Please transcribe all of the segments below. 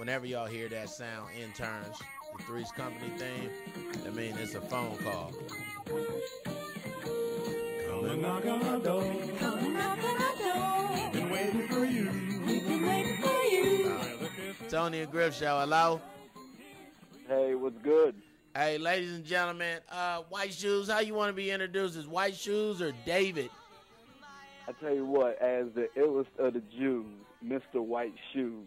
whenever y'all hear that sound, interns, the Three's Company theme, I mean it's a phone call. Come and knock on our door. Come and knock on our door. We've been waiting for you. We've been waiting for you. Toni and Griff Show, hello. Hey, what's good? Hey, ladies and gentlemen, uh, White Shoes, how you want to be introduced? Is White Shoes or David? I tell you what, as the illest of the Jews, Mr. White Shoes,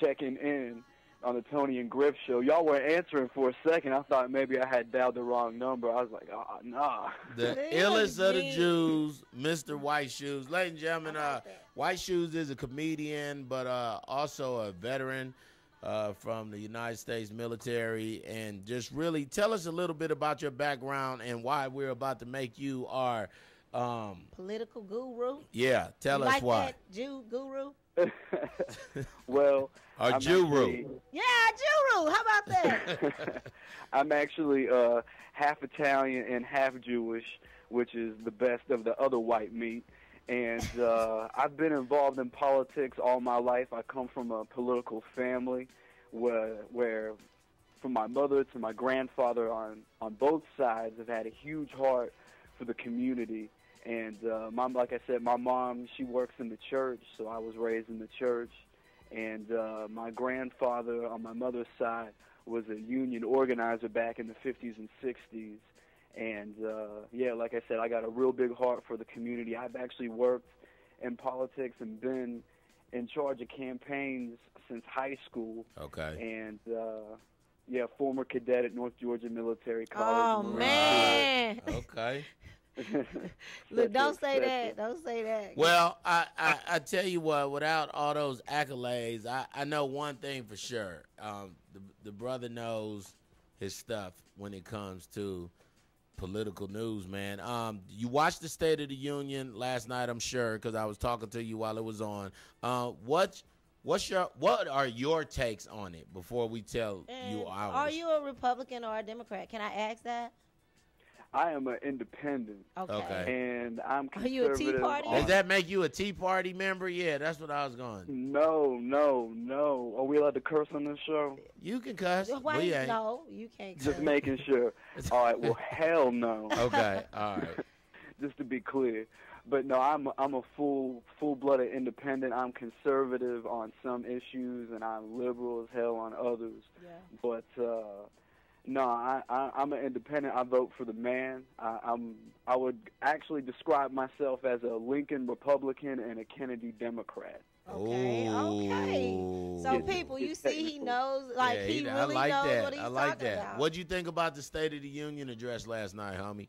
checking in on the Toni and Griff show. Y'all were answering for a second. I thought maybe I had dialed the wrong number. I was like, oh, nah. The illest of the Jews, Mr. White Shoes. Ladies and gentlemen, uh, White Shoes is a comedian, but uh, also a veteran uh, from the United States military. And just really tell us a little bit about your background and why we're about to make you our. Um, Political guru. yeah, tell You us like why. that Jew guru? well, Our I'm Jew actually- Yeah, Juru. How about that? I'm actually uh, half Italian and half Jewish, which is the best of the other white meat. And uh, I've been involved in politics all my life. I come from a political family where, where from my mother to my grandfather on, on both sides, have had a huge heart for the community. And uh, mom, like I said, my mom, she works in the church, so I was raised in the church. And uh, my grandfather on my mother's side was a union organizer back in the 50s and 60s. And uh, yeah, like I said, I got a real big heart for the community. I've actually worked in politics and been in charge of campaigns since high school. Okay. And uh, yeah, former cadet at North Georgia Military College. oh College. man. Okay. Look, don't say that. Don't say that. Well, I, I, I tell you what, without all those accolades, I, I know one thing for sure. Um, the, the brother knows his stuff when it comes to political news, man. Um, you watched the State of the Union last night, I'm sure, because I was talking to you while it was on. Uh, what what's your what are your takes on it before we tell you ours? Are you a Republican or a Democrat? Can I ask that? I am an independent, Okay. Okay. and I'm Are you a Tea Party? on- Does that make you a Tea Party member? Yeah, that's what I was going. No, no, no. Are we allowed to curse on this show? You can cuss. Why? we ain't. No, you can't. Just making sure. All right. Well, hell no. Okay. All right. Just to be clear. But no, I'm I'm a full full blooded independent. I'm conservative on some issues, and I'm liberal as hell on others. Yeah. But uh, no, I, I I'm an independent. I vote for the man. I, I'm I would actually describe myself as a Lincoln Republican and a Kennedy Democrat. Okay. Okay. Ooh. So people, you see, he knows. Like Yeah, he, I really like knows that. what he's I like talking that. about. What'd you think about the State of the Union address last night, homie?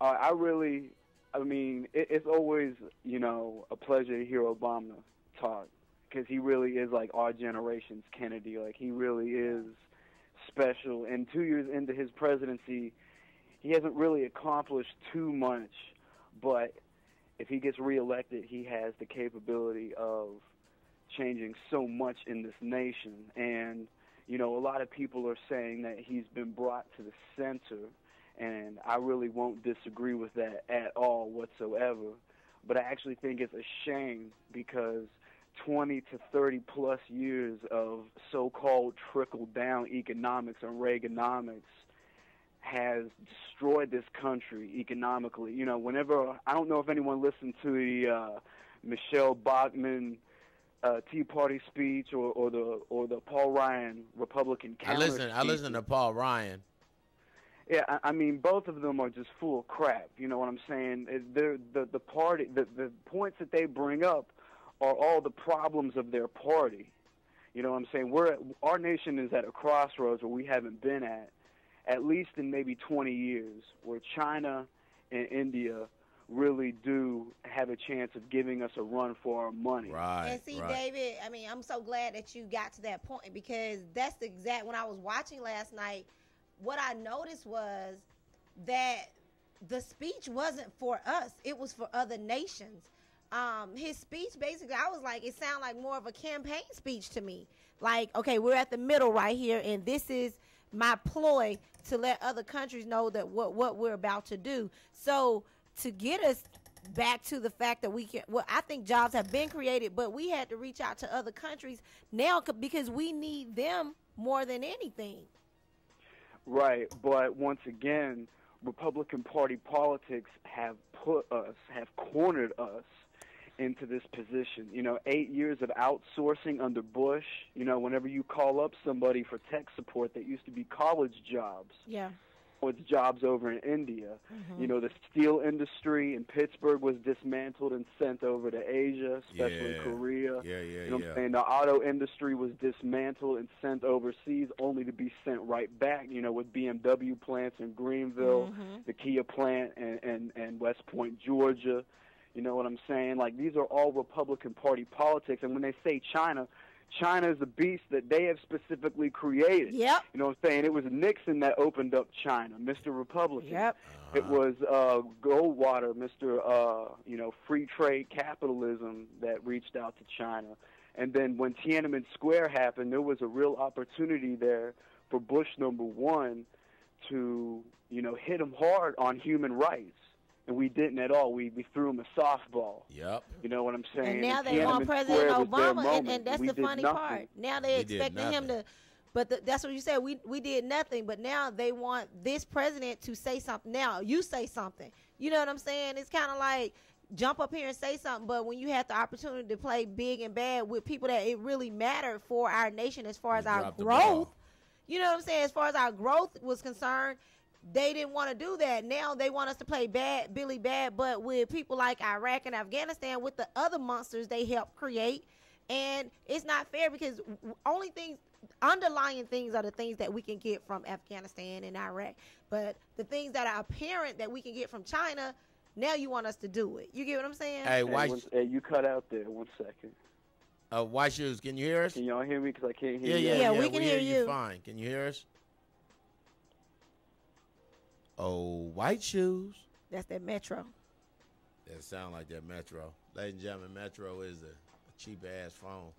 Uh, I really, I mean, it, it's always, you know, a pleasure to hear Obama talk because he really is like our generation's Kennedy. Like he really is special. And two years into his presidency, he hasn't really accomplished too much. But if he gets reelected, he has the capability of changing so much in this nation. And you know, a lot of people are saying that he's been brought to the center and I really won't disagree with that at all whatsoever. But I actually think it's a shame because 20 to 30 plus years of so-called trickle-down economics and Reaganomics has destroyed this country economically. You know, whenever I don't know if anyone listened to the uh, Michele Bachmann uh, Tea Party speech or, or the or the Paul Ryan Republican I counter listen. I listen to Paul Ryan. Yeah, I, I mean, both of them are just full of crap. You know what I'm saying? They're, the the party, the the points that they bring up are all the problems of their party. You know what I'm saying? We're at, our nation is at a crossroads where we haven't been at, at least in maybe 20 years, where China and India really do have a chance of giving us a run for our money. Right. And see, right. David, I mean, I'm so glad that you got to that point because that's the exact when I was watching last night, what I noticed was that the speech wasn't for us, it was for other nations. Um, his speech basically, I was like, it sounded like more of a campaign speech to me. Like, okay, we're at the middle right here, and this is my ploy to let other countries know that what what we're about to do. So to get us back to the fact that we can. Well, I think jobs have been created, but we had to reach out to other countries now because we need them more than anything. Right, but once again, Republican Party politics have put us, have cornered us into this position. You know, eight years of outsourcing under Bush. You know, whenever you call up somebody for tech support that used to be college jobs, Yeah. with jobs over in India. Mm-hmm. You know, the steel industry in Pittsburgh was dismantled and sent over to Asia, especially Yeah. Korea. Yeah, yeah, You know yeah. I'm saying? The auto industry was dismantled and sent overseas only to be sent right back, you know, with BMW plants in Greenville, mm-hmm. the Kia plant and, and, and West Point, Georgia. You know what I'm saying? Like these are all Republican Party politics and when they say China, China is a beast that they have specifically created. Yep. You know what I'm saying? It was Nixon that opened up China, Mr. Republican. Yep. It was uh, Goldwater, Mr. Uh, you know, free trade capitalism that reached out to China. And then when Tiananmen Square happened, there was a real opportunity there for Bush number one to, you know, hit him hard on human rights. And we didn't at all. We, we threw him a softball. Yep. You know what I'm saying? And now they want President Square was their Obama, and, and that's We the funny nothing. part. Now they're We expecting him to, but the, that's what you said. We we did nothing, but now they want this president to say something. Now you say something. You know what I'm saying? It's kind of like jump up here and say something, but when you have the opportunity to play big and bad with people that it really mattered for our nation as far You as our dropped the ball. growth. You know what I'm saying? As far as our growth was concerned, they didn't want to do that. Now they want us to play bad, Billy Bad, but with people like Iraq and Afghanistan, with the other monsters they helped create, and it's not fair because only things, underlying things, are the things that we can get from Afghanistan and Iraq. But the things that are apparent that we can get from China, now you want us to do it. You get what I'm saying? Hey, Hey, white, one- hey, you cut out there. One second. uh, white shoes. Can you hear us? Can y'all hear me? Because I can't Yeah, hear you. yeah, Yeah, yeah. we can hear you you. fine. Can you hear us? Oh, white shoes. That's that Metro. That sound like that Metro. Ladies and gentlemen, Metro is a, a cheap ass phone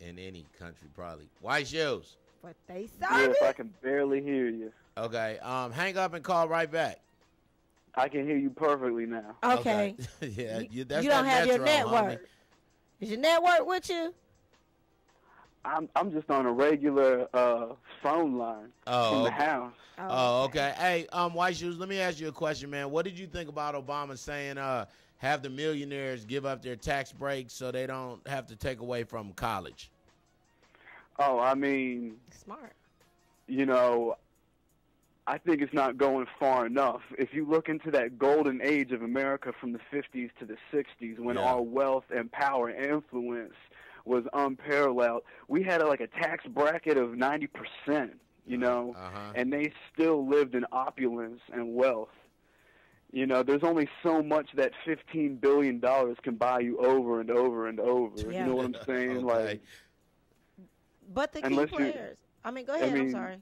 in any country, probably. White shoes. But they Yeah, serve if I can barely hear you. Okay. Um, hang up and call right back. I can hear you perfectly now. Okay. yeah, You, you, that's you don't that have your Metro, homie. network. Is your network with you? I'm I'm just on a regular uh, phone line Oh, from the house. Oh, okay. Hey, um, White Shoes, let me ask you a question, man. What did you think about Obama saying uh have the millionaires give up their tax breaks so they don't have to take away from college? Oh, I mean, Smart. you know, I think it's not going far enough. If you look into that golden age of America from the 50s to the 60s, when Yeah. our wealth and power and influence was unparalleled, we had like a tax bracket of 90%, you know, Uh-huh. and they still lived in opulence and wealth. You know, there's only so much that 15 billion dollars can buy you over and over and over. Yeah. You know what I'm saying? Okay. Like But the key Unless you- players. I mean, go ahead. I am mean, sorry.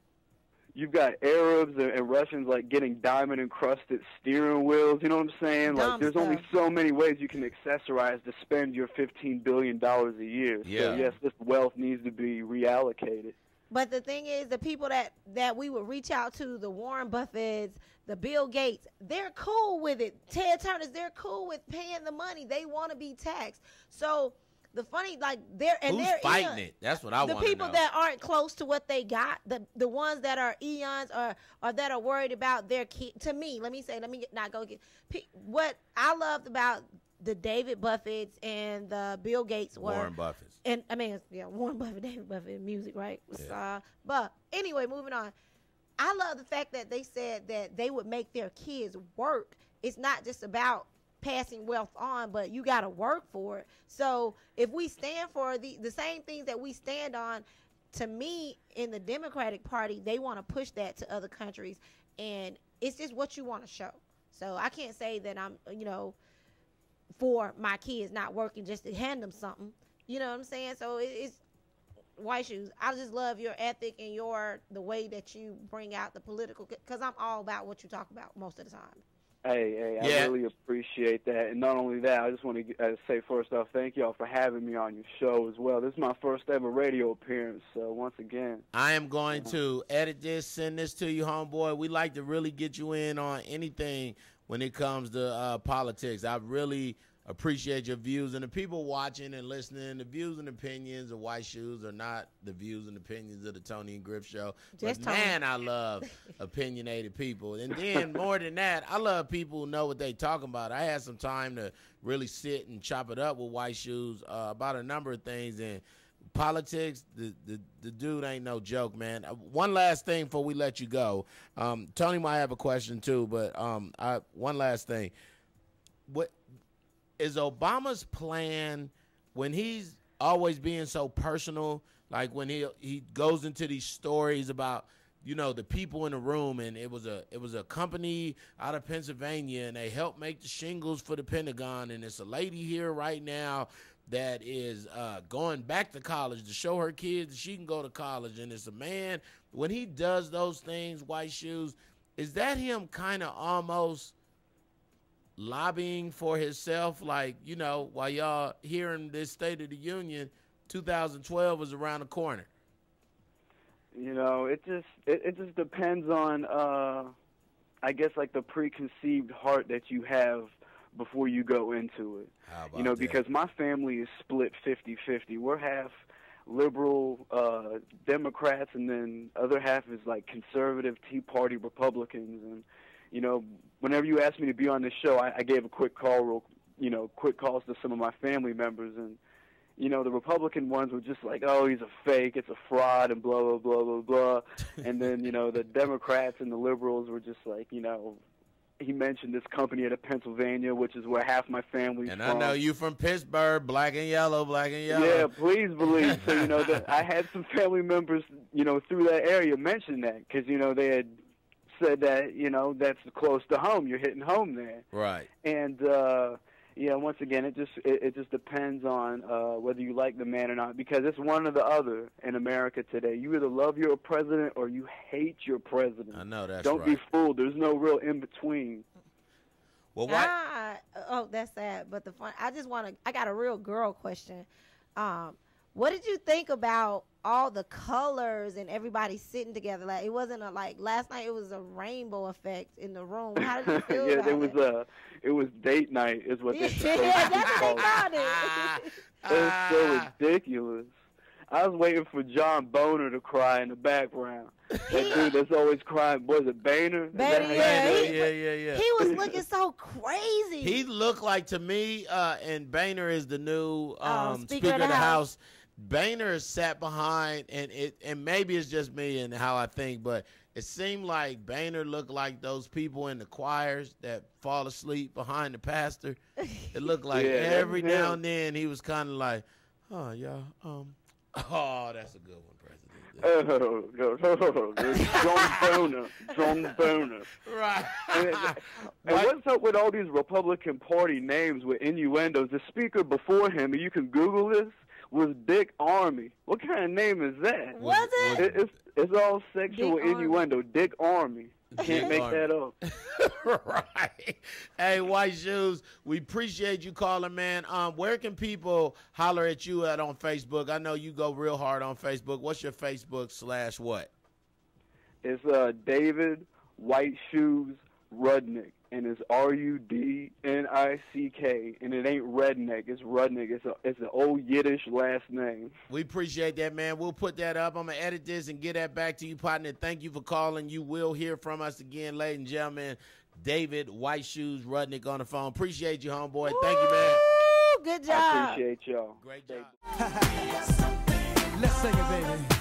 You've got Arabs and, and Russians like getting diamond encrusted steering wheels. You know what I'm saying? Dumb like there's only so many ways you can accessorize to spend your 15 billion dollars a year. Yeah. So yes, this wealth needs to be reallocated. But the thing is, the people that that we would reach out to, the Warren Buffetts, the Bill Gates, they're cool with it. Ted Turner's, they're cool with paying the money. They want to be taxed. So the funny, like they're and Who's they're fighting eon- it? That's what I the want to people that aren't close to what they got, the the ones that are eons or or that are worried about their kid. To me, let me say, let me not go get pe- what I loved about the David Buffetts and the Bill Gates were Warren Buffett. and I mean, yeah, Warren Buffett, David Buffett, music, right? Yeah. Uh, but anyway, moving on. I love the fact that they said that they would make their kids work. It's not just about passing wealth on, but you got to work for it. So if we stand for the the same things that we stand on, to me, in the Democratic Party, they want to push that to other countries, and it's just what you want to show. So I can't say that I'm, you know, for my kids not working just to hand them something. You know what I'm saying? So it, it's white shoes. I just love your ethic and your the way that you bring out the political because I'm all about what you talk about most of the time. Hey, hey, I Yeah. really appreciate that. And not only that, I just want to uh, say first off, thank y'all for having me on your show as well. This is my first ever radio appearance, so once again, I am going to edit this, send this to you, homeboy. We like to really get you in on anything when it comes to uh, politics. I really appreciate your views and the people watching and listening. The views and opinions of White Shoes are not the views and opinions of the Toni and Griff Show. Just but man, I love opinionated people. And then more than that, I love people who know what they talking about. I had some time to really sit and chop it up with White Shoes uh, about a number of things and politics. The, the the dude ain't no joke, man. Uh, One last thing before we let you go, um, Toni might have a question too, but um, I, one last thing. What is Obama's plan when he's always being so personal? Like when he he goes into these stories about you know the people in the room, and it was a it was a company out of Pennsylvania, and they helped make the shingles for the Pentagon, and it's a lady here right now that is uh, going back to college to show her kids she can go to college, and it's a man when he does those things, white shoes. Is that him kind of almost lobbying for himself like you know while y'all hearing this state of the union 2012 is around the corner You know, it just it, it just depends on uh I guess like the preconceived heart that you have before you go into it. You know, that? because my family is split 50-50. We're half liberal uh Democrats and then other half is like conservative Tea Party Republicans and you know, whenever you asked me to be on this show, I, I gave a quick call real you know, quick calls to some of my family members and you know, the Republican ones were just like, oh, he's a fake, it's a fraud, and blah, blah, blah, blah, blah. and then, you know, the Democrats and the liberals were just like, you know, he mentioned this company out of Pennsylvania, which is where half my family's and from. i know you from pittsburgh black and yellow black and yellow Yeah, please believe. So you know that I had some family members, you know, through that area mention that because you know they had said that you know that's close to home. You're hitting home there, right and uh, yeah, once again, it just it, it just depends on uh, whether you like the man or not because it's one or the other in America today. You either love your president or you hate your president. i know that's Don't right be fooled. There's no real in between. well what Ah, oh, that's sad. But the fun, I just want to. I got a real girl question. Um, what did you think about all the colors and everybody sitting together? Like it wasn't a like last night. It was a rainbow effect in the room. How did you feel yeah, about there was it? a it was date night is what they yeah, supposed to that's be what they called. called it. It was so ridiculous. I was waiting for John Boner to cry in the background. That dude that's always crying. Was it Boehner? Boehner, yeah, yeah, he- yeah, yeah, yeah. he was looking so crazy. He looked like to me, uh, and Boehner is the new um, Oh, Speaker, of the House. Boehner sat behind, and it, and maybe it's just me and how I think, but it seemed like Boehner looked like those people in the choirs that fall asleep behind the pastor. It looked like Yeah, every now and then he was kind of like, "Oh, y'all, um, oh, that's a good one, President." Oh, no, no. John Boner. John Boner. right. And, and What? what's up with all these Republican Party names with innuendos? The speaker before him, and you can Google this, was Dick Armey. What kind of name is that? was it? It, it's it's all sexual Dick Armey. innuendo. Dick Armey. Can't make that up. right. Hey, White Shoes, we appreciate you calling, man. Um, where can people holler at you at on Facebook? I know you go real hard on Facebook. What's your Facebook slash what? It's uh David White Shoes Rudnick, and it's R U D N I C K, and it ain't redneck. It's Rudnick. It's a it's an old Yiddish last name. We appreciate that, man. We'll put that up. I'm gonna edit this and get that back to you, partner. Thank you for calling. You will hear from us again, ladies and gentlemen. David White Shoes Rudnick on the phone. Appreciate you, homeboy. Thank you, man. Good job. I appreciate y'all. Great job. Let's sing it, baby.